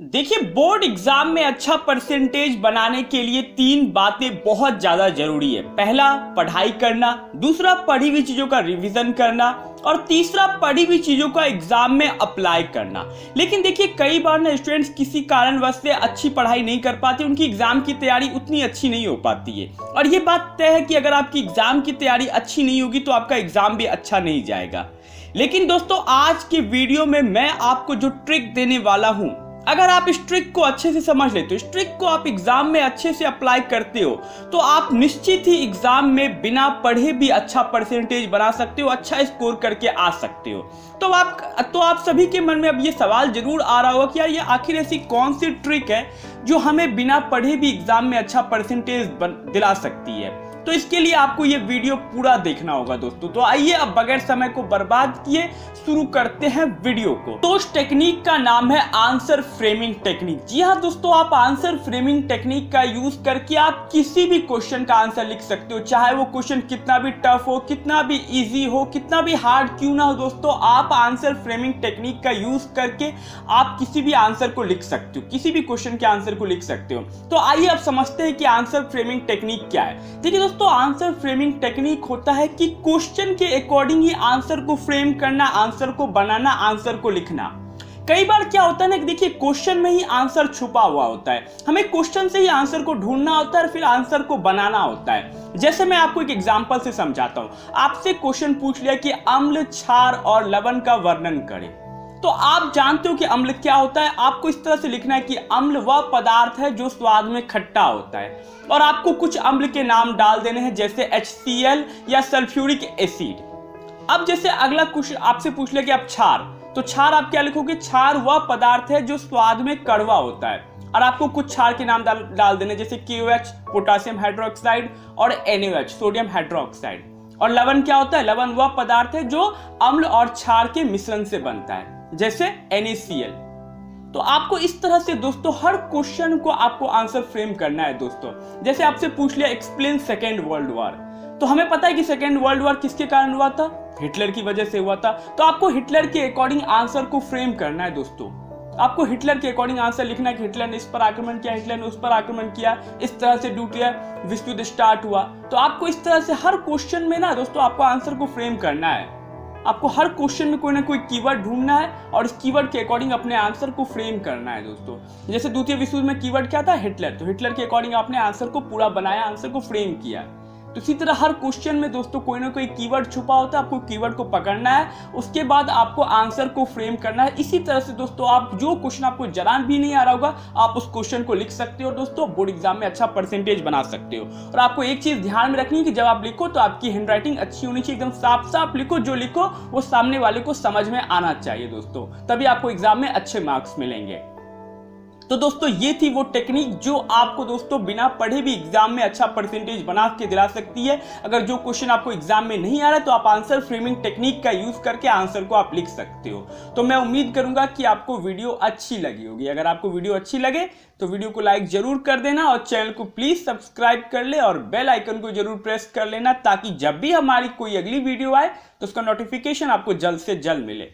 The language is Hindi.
देखिए बोर्ड एग्ज़ाम में अच्छा परसेंटेज बनाने के लिए तीन बातें बहुत ज़्यादा ज़रूरी है। पहला, पढ़ाई करना, दूसरा, पढ़ी हुई चीज़ों का रिवीजन करना, और तीसरा, पढ़ी हुई चीज़ों का एग्ज़ाम में अप्लाई करना। लेकिन देखिए, कई बार ना स्टूडेंट्स किसी कारणवश से अच्छी पढ़ाई नहीं कर पाते, उनकी एग्ज़ाम की तैयारी उतनी अच्छी नहीं हो पाती है। और ये बात तय है कि अगर आपकी एग्ज़ाम की तैयारी अच्छी नहीं होगी तो आपका एग्ज़ाम भी अच्छा नहीं जाएगा। लेकिन दोस्तों, आज के वीडियो में मैं आपको जो ट्रिक देने वाला हूँ अगर आप इस ट्रिक को अच्छे से समझ लेते हो इस ट्रिक को आप एग्ज़ाम में अच्छे से अप्लाई करते हो तो आप निश्चित ही एग्ज़ाम में बिना पढ़े भी अच्छा परसेंटेज बना सकते हो अच्छा स्कोर करके आ सकते हो। तो आप तो आप सभी के मन में अब ये सवाल ज़रूर आ रहा होगा कि यार ये आखिर ऐसी कौन सी ट्रिक है जो हमें बिना पढ़े भी एग्ज़ाम में अच्छा परसेंटेज दिला सकती है? तो इसके लिए आपको ये वीडियो पूरा देखना होगा दोस्तों। तो आइए अब बगैर समय को बर्बाद किए शुरू करते हैं वीडियो को। तो उस टेक्निक का नाम है आंसर फ्रेमिंग टेक्निक। जी हाँ दोस्तों, आप आंसर फ्रेमिंग टेक्निक का यूज़ करके आप किसी भी क्वेश्चन का आंसर लिख सकते हो। चाहे वो क्वेश्चन कितना भी टफ हो, कितना भी इजी हो, कितना भी हार्ड क्यों ना हो दोस्तों, आप आंसर फ्रेमिंग टेक्निक का यूज़ करके आप किसी भी आंसर को लिख सकते हो। किसी भी क्वेश्चन के आंसर को लिख सकते हो। तो आइए आप समझते हैं कि आंसर फ्रेमिंग टेक्निक क्या है। देखिए दोस्तों दोस्तों आंसर फ्रेमिंग टेक्निक होता है कि क्वेश्चन के अकॉर्डिंग ही आंसर को फ्रेम करना आंसर को बनाना आंसर को लिखना। कई बार क्या होता है ना देखिए क्वेश्चन में ही आंसर छुपा हुआ होता है। हमें क्वेश्चन से ही आंसर को ढूंढना होता है और फिर आंसर को बनाना होता है। जैसे मैं आपको एक एग्जांपल से समझाता हूँ। आपसे क्वेश्चन पूछ लिया कि अम्ल, क्षार और लवण का वर्णन करें। तो आप जानते हो कि अम्ल क्या होता है? आपको इस तरह से लिखना है कि अम्ल वह पदार्थ है जो स्वाद में खट्टा होता है। और आपको कुछ अम्ल के नाम डाल देने हैं जैसे एच या सल्फ्यूरिक एसिड। अब जैसे अगला क्वेश्चन आपसे पूछ लिया कि आप छार तो छार आप क्या लिखोगे? छार वह पदार्थ है जो स्वाद में कड़वा होता है। और आपको कुछ क्षार के नाम डाल, डाल देने जैसे के पोटासियम हाइड्रोक्साइड और एन सोडियम हाइड्रोक्साइड। और लवण क्या होता है? लवण वह पदार्थ है जो अम्ल और क्षार के मिश्रण से बनता है। जैसे NaCl तो आपको इस तरह से दोस्तों, हर क्वेश्चन को आपको आंसर फ्रेम करना है दोस्तों। जैसे आपसे पूछ लिया एक्सप्लेन सेकेंड वर्ल्ड वॉर तो हमें पता है कि सेकेंड वर्ल्ड वॉर किसके कारण हुआ था? हिटलर की वजह से हुआ था। तो आपको हिटलर के अकॉर्डिंग आंसर को फ्रेम करना है दोस्तों। आपको हिटलर के अकॉर्डिंग आंसर लिखना है कि हिटलर ने इस पर आक्रमण किया हिटलर ने उस पर आक्रमण किया, इस तरह से डूटिया विश्व युद्ध स्टार्ट हुआ। तो आपको इस तरह से हर क्वेश्चन में ना दोस्तों, आपको आंसर को फ्रेम करना है। आपको हर क्वेश्चन में कोई ना कोई कीवर्ड ढूंढना है और इस कीवर्ड के अकॉर्डिंग अपने आंसर को फ्रेम करना है दोस्तों। जैसे द्वितीय विश्व में कीवर्ड क्या था? हिटलर तो हिटलर के अकॉर्डिंग आपने आंसर को पूरा बनाया आंसर को फ्रेम किया। तो इसी तरह हर क्वेश्चन में दोस्तों कोई ना कोई कीवर्ड छुपा होता है, आपको कीवर्ड को पकड़ना है, उसके बाद आपको आंसर को फ्रेम करना है। इसी तरह से दोस्तों आप जो क्वेश्चन आपको जरान भी नहीं आ रहा होगा, आप उस क्वेश्चन को लिख सकते हो दोस्तों बोर्ड एग्ज़ाम में अच्छा परसेंटेज बना सकते हो। और आपको एक चीज़ ध्यान में रखनी है कि जब आप लिखो तो आपकी हैंडराइटिंग अच्छी होनी चाहिए, एकदम साफ़ साफ़ लिखो, जो लिखो वो सामने वाले को समझ में आना चाहिए दोस्तों। तभी आपको एग्ज़ाम में अच्छे मार्क्स मिलेंगे। तो दोस्तों, ये थी वो टेक्निक जो आपको दोस्तों बिना पढ़े भी एग्ज़ाम में अच्छा परसेंटेज बना के दिला सकती है। अगर जो क्वेश्चन आपको एग्ज़ाम में नहीं आ रहा तो आप आंसर फ्रेमिंग टेक्निक का यूज़ करके आंसर को आप लिख सकते हो। तो मैं उम्मीद करूँगा कि आपको वीडियो अच्छी लगी होगी। अगर आपको वीडियो अच्छी लगे तो वीडियो को लाइक ज़रूर कर देना और चैनल को प्लीज़ सब्सक्राइब कर ले और बेल आइकन को ज़रूर प्रेस कर लेना ताकि जब भी हमारी कोई अगली वीडियो आए तो उसका नोटिफिकेशन आपको जल्द से जल्द मिले।